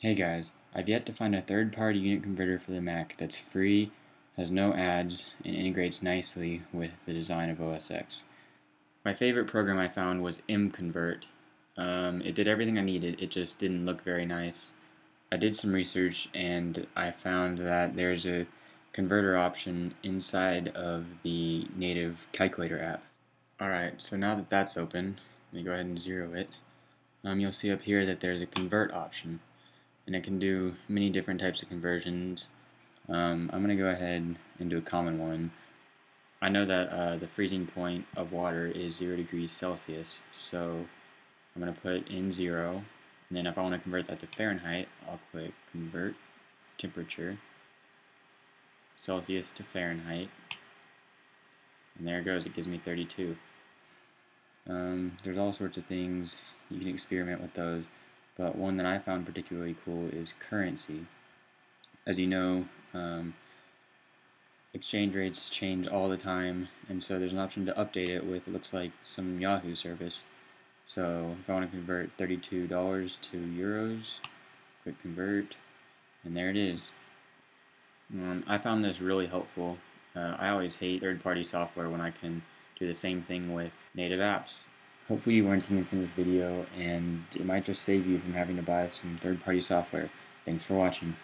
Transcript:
Hey guys, I've yet to find a third-party unit converter for the Mac that's free, has no ads, and integrates nicely with the design of OS X. My favorite program I found was mconvert. Um, it did everything I needed, it just didn't look very nice. I did some research and I found that there's a converter option inside of the native calculator app. Alright, so now that that's open, let me go ahead and zero it. Um, you'll see up here that there's a convert option and it can do many different types of conversions. Um, I'm going to go ahead and do a common one. I know that uh, the freezing point of water is 0 degrees Celsius, so I'm going to put in 0, and then if I want to convert that to Fahrenheit, I'll click Convert Temperature, Celsius to Fahrenheit, and there it goes, it gives me 32. Um, there's all sorts of things, you can experiment with those. But one that I found particularly cool is currency. As you know, um, exchange rates change all the time, and so there's an option to update it with, it looks like, some Yahoo service. So if I want to convert $32 to euros, click convert, and there it is. Um, I found this really helpful. Uh, I always hate third-party software when I can do the same thing with native apps. Hopefully you learned something from this video and it might just save you from having to buy some third-party software. Thanks for watching.